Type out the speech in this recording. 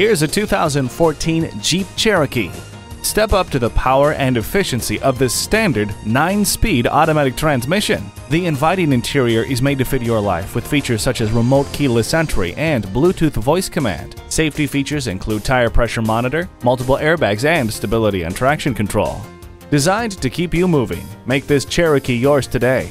Here's a 2014 Jeep Cherokee. Step up to the power and efficiency of this standard 9 speed automatic transmission. The inviting interior is made to fit your life with features such as remote keyless entry and Bluetooth voice command. Safety features include tire pressure monitor, multiple airbags, and stability and traction control. Designed to keep you moving, make this Cherokee yours today.